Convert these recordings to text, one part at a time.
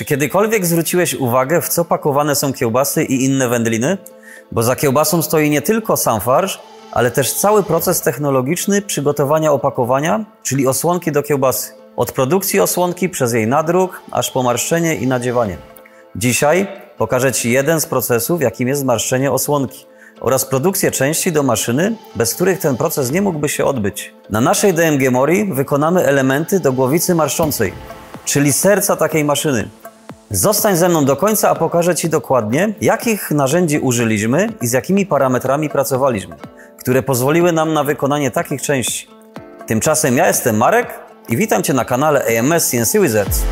Czy kiedykolwiek zwróciłeś uwagę, w co pakowane są kiełbasy i inne wędliny? Bo za kiełbasą stoi nie tylko sam farsz, ale też cały proces technologiczny przygotowania opakowania, czyli osłonki do kiełbasy. Od produkcji osłonki przez jej nadruk, aż po marszczenie i nadziewanie. Dzisiaj pokażę Ci jeden z procesów, jakim jest marszczenie osłonki oraz produkcję części do maszyny, bez których ten proces nie mógłby się odbyć. Na naszej DMG Mori wykonamy elementy do głowicy marszczącej, czyli serca takiej maszyny. Zostań ze mną do końca, a pokażę Ci dokładnie, jakich narzędzi użyliśmy i z jakimi parametrami pracowaliśmy, które pozwoliły nam na wykonanie takich części. Tymczasem ja jestem Marek i witam Cię na kanale AMS CNC Wizards.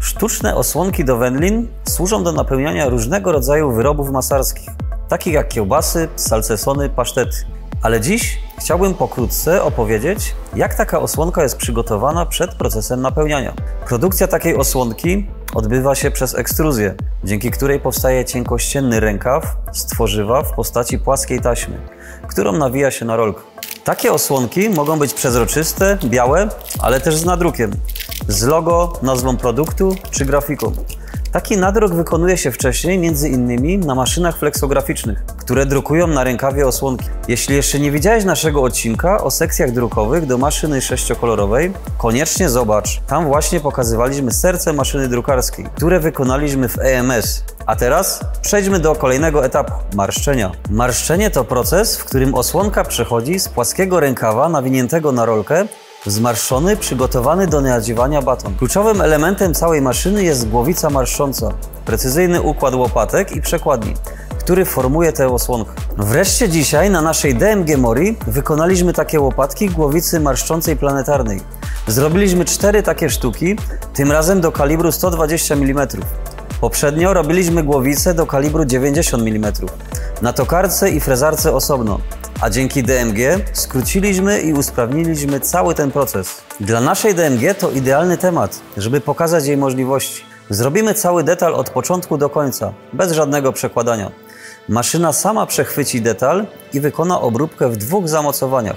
Sztuczne osłonki do wędlin służą do napełniania różnego rodzaju wyrobów masarskich, takich jak kiełbasy, salcesony, pasztety. Ale dziś chciałbym pokrótce opowiedzieć, jak taka osłonka jest przygotowana przed procesem napełniania. Produkcja takiej osłonki odbywa się przez ekstruzję, dzięki której powstaje cienkościenny rękaw z tworzywa w postaci płaskiej taśmy, którą nawija się na rolkę. Takie osłonki mogą być przezroczyste, białe, ale też z nadrukiem, z logo, nazwą produktu czy grafiką. Taki nadruk wykonuje się wcześniej innymi na maszynach fleksograficznych, które drukują na rękawie osłonki. Jeśli jeszcze nie widziałeś naszego odcinka o sekcjach drukowych do maszyny sześciokolorowej, koniecznie zobacz. Tam właśnie pokazywaliśmy serce maszyny drukarskiej, które wykonaliśmy w EMS. A teraz przejdźmy do kolejnego etapu marszczenia. Marszczenie to proces, w którym osłonka przechodzi z płaskiego rękawa nawiniętego na rolkę Zmarszczony, przygotowany do nadziewania baton. Kluczowym elementem całej maszyny jest głowica marszcząca, precyzyjny układ łopatek i przekładni, który formuje tę osłonkę. Wreszcie dzisiaj na naszej DMG Mori wykonaliśmy takie łopatki głowicy marszczącej planetarnej. Zrobiliśmy cztery takie sztuki, tym razem do kalibru 120 mm. Poprzednio robiliśmy głowice do kalibru 90 mm. Na tokarce i frezarce osobno a dzięki DMG skróciliśmy i usprawniliśmy cały ten proces. Dla naszej DMG to idealny temat, żeby pokazać jej możliwości. Zrobimy cały detal od początku do końca, bez żadnego przekładania. Maszyna sama przechwyci detal i wykona obróbkę w dwóch zamocowaniach.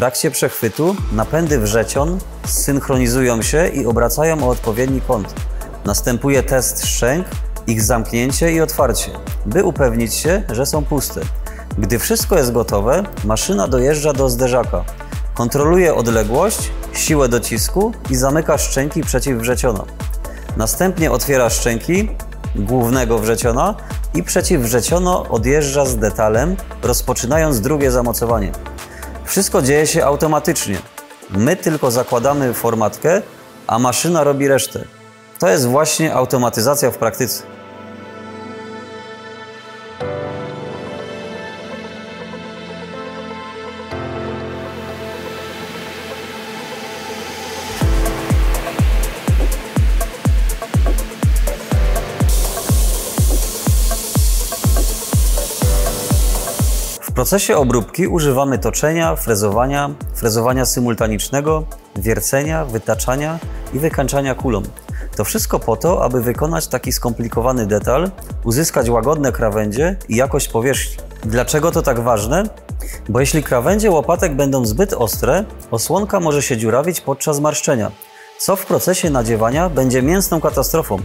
Trakcie przechwytu napędy wrzecion synchronizują się i obracają o odpowiedni kąt. Następuje test szczęk, ich zamknięcie i otwarcie, by upewnić się, że są puste. Gdy wszystko jest gotowe, maszyna dojeżdża do zderzaka. Kontroluje odległość, siłę docisku i zamyka szczęki przeciwwrzeciona. Następnie otwiera szczęki głównego wrzeciona i przeciwwrzeciono odjeżdża z detalem, rozpoczynając drugie zamocowanie. Wszystko dzieje się automatycznie. My tylko zakładamy formatkę, a maszyna robi resztę. To jest właśnie automatyzacja w praktyce. W procesie obróbki używamy toczenia, frezowania, frezowania symultanicznego, wiercenia, wytaczania i wykańczania kulą. To wszystko po to, aby wykonać taki skomplikowany detal, uzyskać łagodne krawędzie i jakość powierzchni. Dlaczego to tak ważne? Bo jeśli krawędzie łopatek będą zbyt ostre, osłonka może się dziurawić podczas marszczenia, co w procesie nadziewania będzie mięsną katastrofą.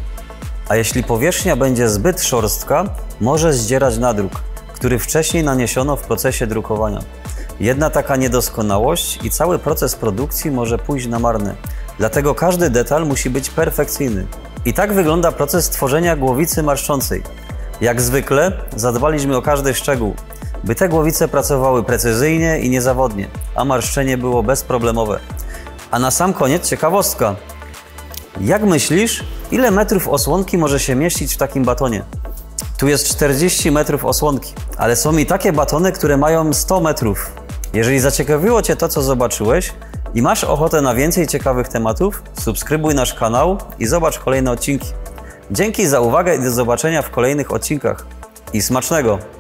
A jeśli powierzchnia będzie zbyt szorstka, może zdzierać nadruk, który wcześniej naniesiono w procesie drukowania. Jedna taka niedoskonałość i cały proces produkcji może pójść na marne. Dlatego każdy detal musi być perfekcyjny. I tak wygląda proces tworzenia głowicy marszczącej. Jak zwykle zadbaliśmy o każdy szczegół, by te głowice pracowały precyzyjnie i niezawodnie, a marszczenie było bezproblemowe. A na sam koniec ciekawostka. Jak myślisz, ile metrów osłonki może się mieścić w takim batonie? Tu jest 40 metrów osłonki, ale są i takie batony, które mają 100 metrów. Jeżeli zaciekawiło Cię to, co zobaczyłeś i masz ochotę na więcej ciekawych tematów, subskrybuj nasz kanał i zobacz kolejne odcinki. Dzięki za uwagę i do zobaczenia w kolejnych odcinkach. I smacznego!